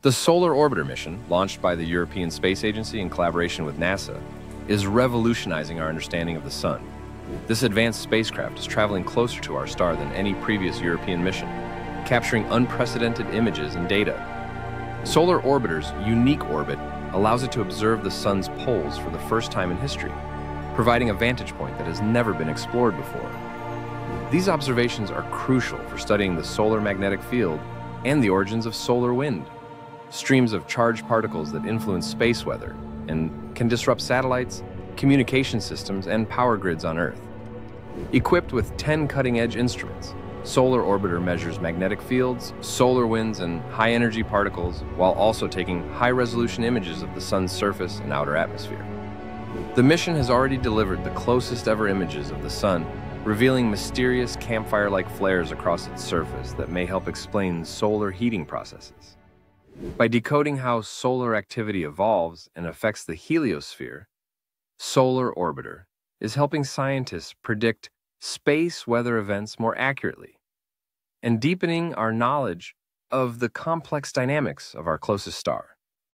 The Solar Orbiter mission, launched by the European Space Agency in collaboration with NASA, is revolutionizing our understanding of the Sun. This advanced spacecraft is traveling closer to our star than any previous European mission, capturing unprecedented images and data. Solar Orbiter's unique orbit allows it to observe the Sun's poles for the first time in history, providing a vantage point that has never been explored before. These observations are crucial for studying the solar magnetic field and the origins of solar wind, streams of charged particles that influence space weather and can disrupt satellites, communication systems, and power grids on Earth. Equipped with 10 cutting-edge instruments, Solar Orbiter measures magnetic fields, solar winds, and high-energy particles while also taking high-resolution images of the Sun's surface and outer atmosphere. The mission has already delivered the closest ever images of the Sun, revealing mysterious campfire-like flares across its surface that may help explain solar heating processes. By decoding how solar activity evolves and affects the heliosphere, Solar Orbiter is helping scientists predict space weather events more accurately and deepening our knowledge of the complex dynamics of our closest star.